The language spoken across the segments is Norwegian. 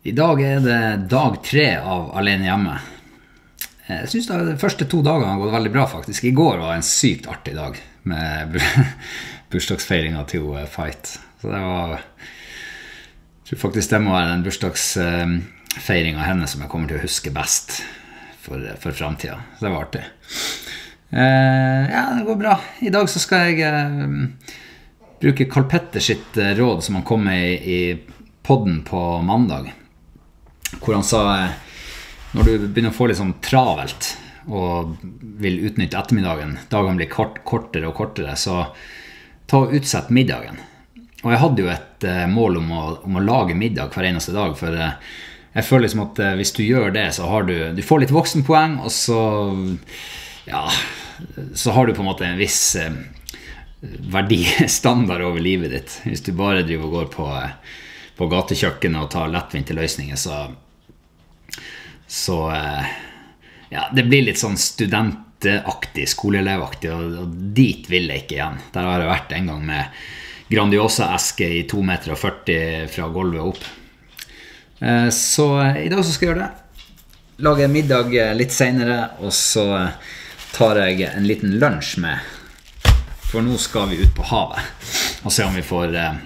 I dag er det dag tre av Alene hjemme. Jeg syns de første to dagene har gått veldig bra, faktisk. I går var en sykt artig dag med bursdagsfeiringa til Fight. Så det var Jeg tror faktisk det må være den bursdagsfeiringa hennes som jeg kommer til å huske best for, for framtida. Så det var artig. Eh, ja, det går bra. I dag så skal jeg eh, bruke Karl Petter sitt eh, råd som han kom med i, i podden på mandag hvor han sa eh, når du begynner å få litt sånn travelt og vil utnytte ettermiddagen, dagene blir kort, kortere og kortere, så ta og utsett middagen. Og jeg hadde jo et uh, mål om å, om å, lage middag hver eneste dag, for uh, jeg føler liksom at hvis du gjør det, så har du Du får litt voksenpoeng, og så Ja, så har du på en måte en viss verdistandard over livet ditt. Hvis du bare driver og går på på gatekjøkkenet og tar lettvinte løsninger, så Så eh, Ja, det blir litt sånn studentaktig, skoleelevaktig, og, og dit vil jeg ikke igjen. Der har jeg vært en gang med Grandiosa-eske i 2,40 meter fra gulvet opp. Eh, så i dag så skal jeg gjøre det. Lage middag litt seinere, og så tar jeg en liten lunsj med. For nå skal vi ut på havet og se om vi får eh,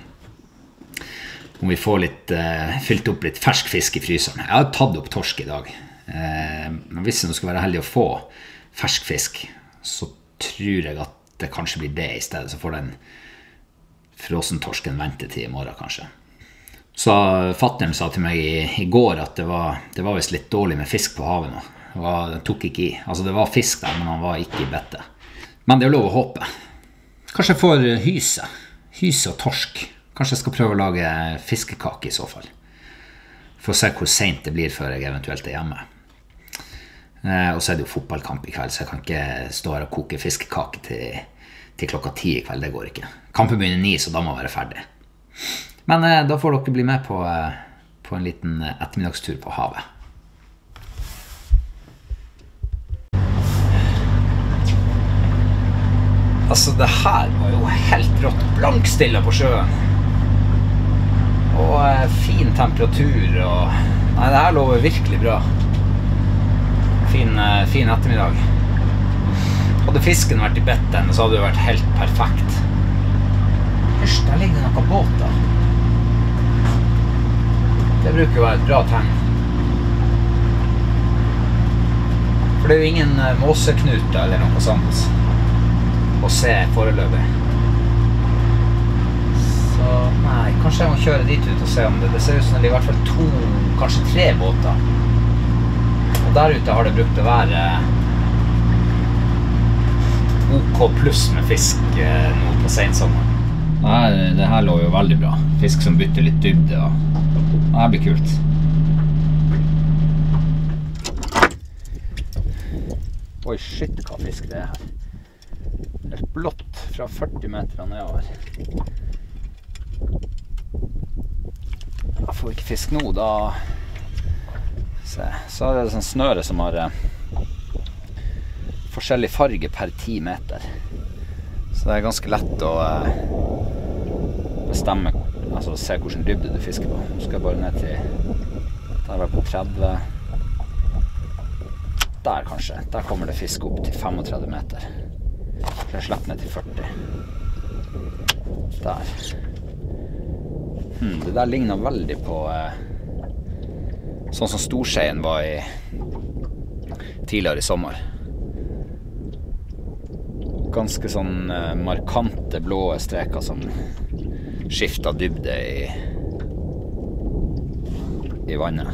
om vi får litt, uh, fylt opp litt fersk fisk i fryseren. Jeg har tatt opp torsk i dag. Uh, men hvis jeg skal være heldig å få fersk fisk, så tror jeg at det kanskje blir det i stedet. Så får den frosentorsken vente til i morgen, kanskje. Så fattern sa til meg i, i, går at det var, det var visst litt dårlig med fisk på havet nå. Den tok ikke i. Altså, det var fisk der, men han var ikke i bettet. Men det er lov å håpe. Kanskje jeg får hyse. Hyse og torsk. Kanskje jeg skal prøve å lage fiskekake i så fall. For å se hvor seint det blir før jeg eventuelt er hjemme. Eh, og så er det jo fotballkamp i kveld, så jeg kan ikke stå her og koke fiskekake til, til klokka ti i kveld. Det går ikke. Kampen begynner ni, så da må jeg være ferdig. Men eh, da får dere bli med på, eh, på en liten ettermiddagstur på havet. Altså, det her var jo helt rått. Blankstille på sjøen. Og eh, fin temperatur og Nei, det her lover virkelig bra. Fin, eh, fin ettermiddag. Hadde fisken vært i betten, så hadde det vært helt perfekt. Hysj, der ligger det noen båter. Det bruker å være et bra tegn. For det er jo ingen eh, måseknuter eller noe sånt å se foreløpig. Nei, kanskje jeg må kjøre dit ut og se om det Det ser ut som det er i hvert fall to, kanskje tre båter. Og der ute har det brukt å være OK pluss med fisk eh, nå på sensommeren. Nei, det her lå jo veldig bra. Fisk som bytter litt dybde. Og det her blir kult. Oi, shit, hva fisk det er her. Helt blått fra 40 meter nedover. Jeg får ikke fisk nå, da Se. Så er det sånn snøre som har eh, forskjellig farge per ti meter. Så det er ganske lett å eh, bestemme Altså se hvilken dybde du fisker på. Nå skal jeg bare ned til Der var jeg på 30 Der, kanskje. Der kommer det fisk opp til 35 meter. Så jeg slipper ned til 40. Der. Hmm, det der ligner veldig på eh, sånn som Storskeien var i tidligere i sommer. Ganske sånn eh, markante blå streker som skifta dybde i, i vannet.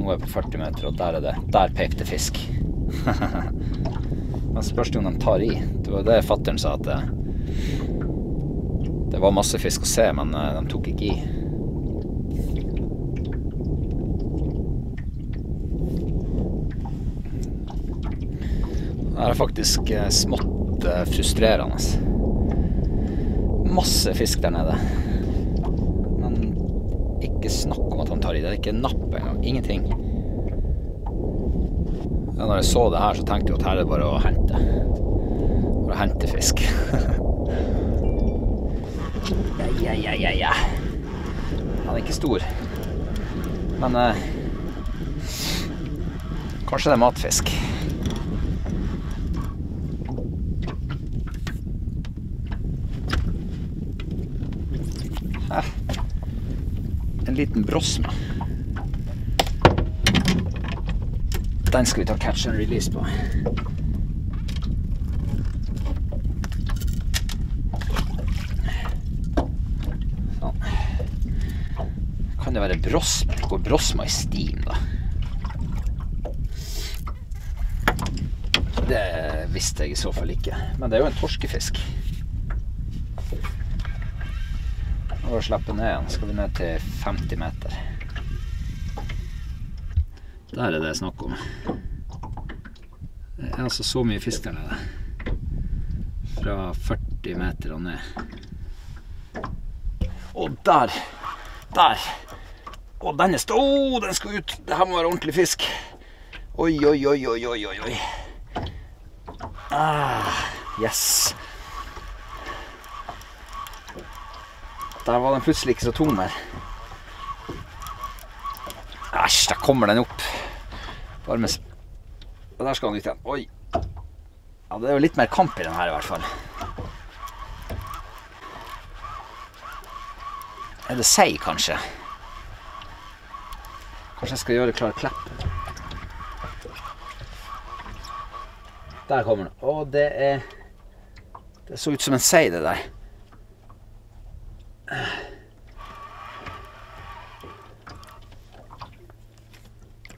Nå er jeg på 40 meter, og der er det. Der pekte fisk. Men spørs det om de tar i. Det var det fattern sa, at det, det var masse fisk å se, men eh, de tok ikke i. Det er faktisk eh, smått eh, frustrerende. Masse fisk der nede. Men ikke snakk om at han tar i. Det er ikke napp engang. Ingenting. Når jeg så det her, så tenkte jeg at her er det bare å hente. Bare å hente fisk. Ja, ja, ja, ja. Han er ikke stor. Men eh, kanskje det er matfisk. Her. En liten brosme. Den skal vi ta catch and release på. Kan det være brosme? Går brosma i stim, da? Det visste jeg i så fall ikke. Men det er jo en torskefisk. Og slippe ned igjen. Skal vi ned til 50 meter. Der er det snakk om. Det er altså så mye fisk der nede. Fra 40 meter og ned. Og der! Der! Og den er stor! Oh, den skal ut! Det her må være ordentlig fisk. Oi, oi, oi, oi, oi, oi. Ah, yes. Der var den plutselig ikke så tung mer. Æsj, der kommer den opp. Bare med der skal den ut igjen. Oi. Ja, det er jo litt mer kamp i den her i hvert fall. Er det sei, kanskje? Kanskje jeg skal gjøre klar klepp? Der kommer den. Å, det er Det så ut som en sei, det der.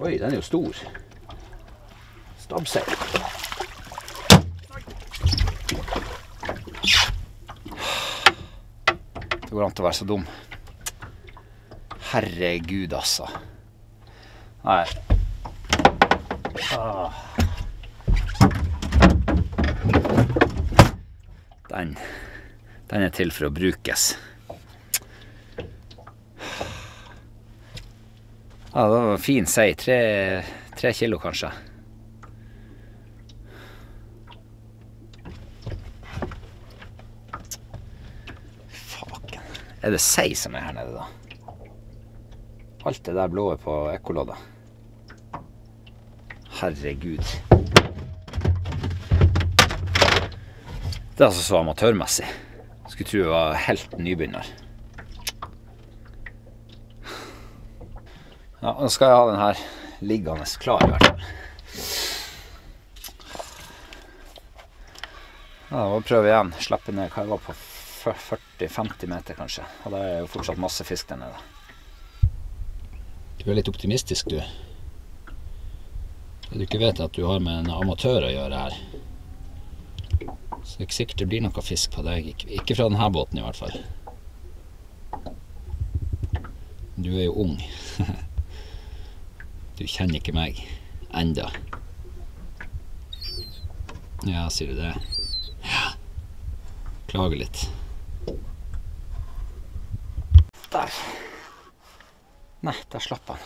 Oi, den er jo stor. Stabbsei. Det går an til å være så dum. Herregud, altså. Nei. Ah. Den, den er til for å brukes. Ja, det var fin sei. Tre, tre kilo, kanskje. Faken. Er det sei som er her nede, da? Alt det der blå på ekkolodda. Herregud. Det er altså så amatørmessig. Skulle tro jeg var helt nybegynner. Ja, nå skal jeg ha den her liggende klar, i hvert fall. Ja, da prøver igjen. Slippe ned hva jeg var på 40-50 meter, kanskje. Og det er jo fortsatt masse fisk der nede. Du er litt optimistisk, du. Du ikke vet, at du har med en amatør å gjøre her. Så det er ikke sikkert det blir noe fisk på deg. Ikke fra denne båten, i hvert fall. Du er jo ung. Du kjenner ikke meg enda. Ja, sier du det? Ja. Klager litt. Der. Nei, der slapp han.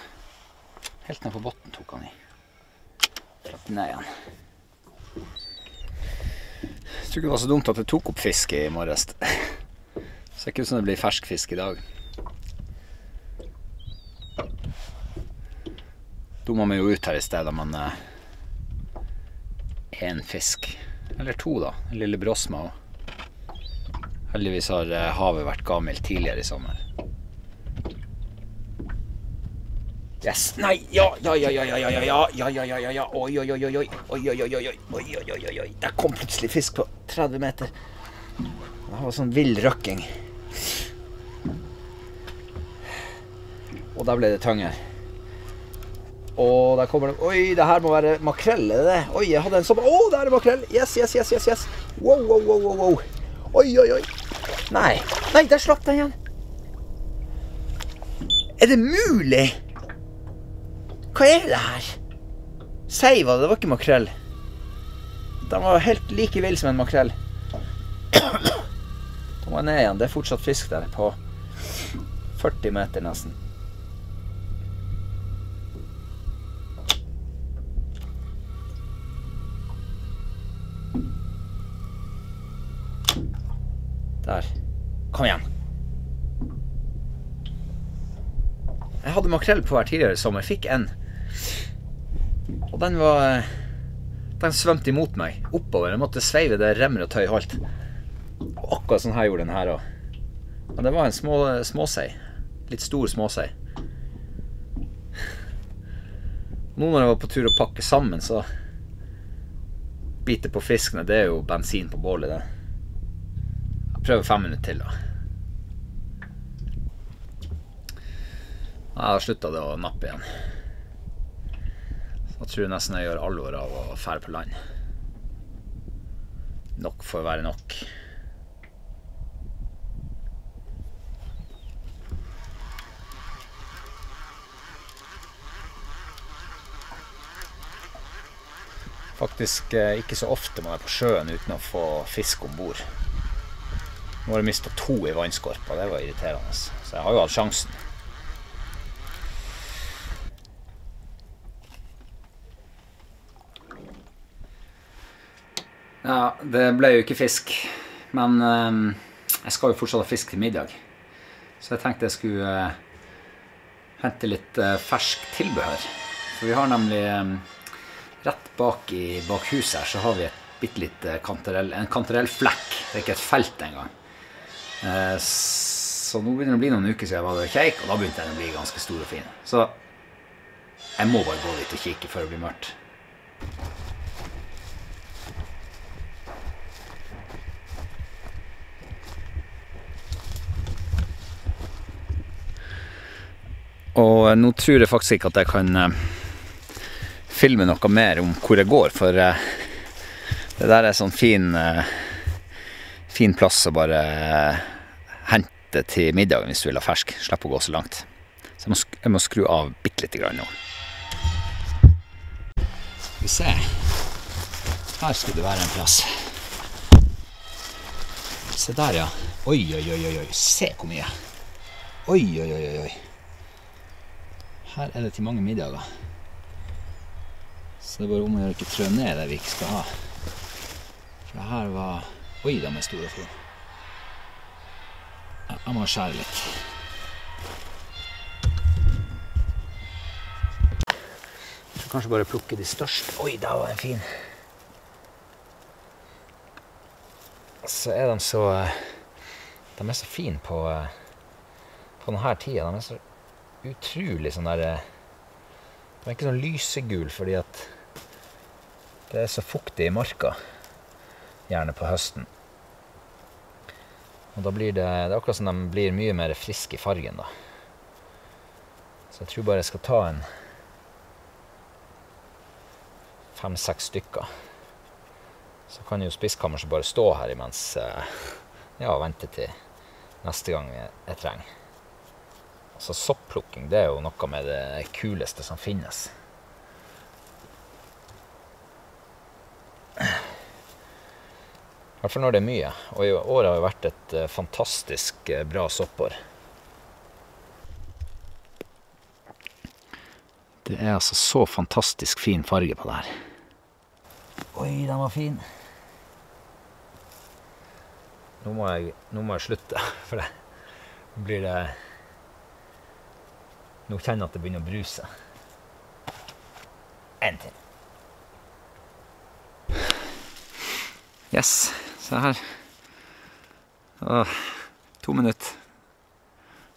Helt ned på bunnen tok han i. Slapp ned igjen. Jeg tror ikke det var så dumt at jeg tok opp fisk i morges. Ser ikke ut som det blir fersk fisk i dag. Dumma meg jo ut her i stedet, men én eh, fisk. Eller to, da. Den lille brosma. Heldigvis har eh, havet vært gammelt tidligere i sommer. Yes! Nei! Ja, ja, ja, ja, ja, ja, ja, ja, ja, ja, ja, ja, oi, oi, oi, oi, oi, oi, oi, oi, oi, oi, oi, oi, oi, Der kom plutselig fisk på 30 meter. Det var sånn vill røkking. Og der ble det tanger. Og der kommer det Oi, det her må være makrell, er det det? Oi, jeg hadde en sånn Å, der er makrell! Yes, yes, yes, yes, yes. Wow, wow, wow, wow, wow. Oi, oi, oi. Nei. Nei, der slapp den igjen. Er det mulig? Hva er det her? Sei var det, var ikke makrell. Den var helt like vill som en makrell. Da må jeg ned igjen. Det er fortsatt fisk der på 40 meter, nesten. Der. Kom igjen. Jeg hadde makrell på her tidligere i sommer. Fikk en. Den var Den svømte imot meg oppover. Jeg måtte sveive det remmer og tøy. Og akkurat sånn her gjorde den her òg. Men det var en små, småsei. Litt stor småsei. Nå når jeg var på tur å pakke sammen, så Bite på fiskene, det er jo bensin på bålet, det. Jeg prøver fem minutter til, da. Da slutta det å nappe igjen. Jeg tror nesten jeg gjør alvor av å fære på land. Nok får være nok. Faktisk eh, ikke så ofte man er på sjøen uten å få fisk om bord. Nå har jeg mista to i vannskorpa, det var irriterende. Så jeg har jo hatt sjansen. Ja, det ble jo ikke fisk. Men eh, jeg skal jo fortsatt ha fisk til middag. Så jeg tenkte jeg skulle eh, hente litt eh, fersk tilbehør. For vi har nemlig eh, Rett bak i bak huset her så har vi et bitte lite kantarell, en kantarellflekk. Det er ikke et felt engang. Eh, så nå begynner det å bli noen uker siden jeg var der og og da begynte den å bli ganske stor og fin. Så jeg må bare gå dit og kikke før det blir mørkt. Og nå tror jeg faktisk ikke at jeg kan eh, filme noe mer om hvor jeg går, for eh, det der er sånn fin, eh, fin plass å bare hente til middagen hvis du vil ha fersk. Slipp å gå så langt. Så jeg må, jeg må skru av bitte lite grann nå. Skal vi se. Her skulle det være en plass. Se der, ja. Oi, oi, oi, oi. Se hvor mye. Oi, oi, oi, oi. Her er det til mange middager. Så det er bare om å gjøre ikke trø ned det vi ikke skal ha. For det her var Oi, de er store fine. Jeg må skjære litt. Jeg kanskje bare plukke de største. Oi, der var en fin. Så er de så De er så fine på, på denne tida. De er så utrolig sånn der Den er ikke sånn lysegul fordi at det er så fuktig i marka, gjerne på høsten. Og da blir det Det er akkurat som de blir mye mer friske i fargen, da. Så jeg tror bare jeg skal ta en fem-seks stykker. Så kan jo spiskammerset bare stå her imens Ja, vente til neste gang jeg trenger. Altså Soppplukking det er jo noe med det kuleste som finnes. I hvert fall når det er mye. Og i år har det vært et uh, fantastisk uh, bra soppår. Det er altså så fantastisk fin farge på det her. Oi, den var fin. Nå må jeg, nå må jeg slutte, for det blir det Nå kjenner jeg at det begynner å bruse. En til. Yes. Se her. Åh, to minutter.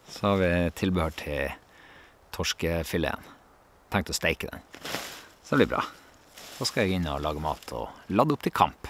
Så har vi tilbehør til torskefileten. Tenkt å steike den. Så det blir bra. Så skal jeg inn og lage mat og lade opp til kamp.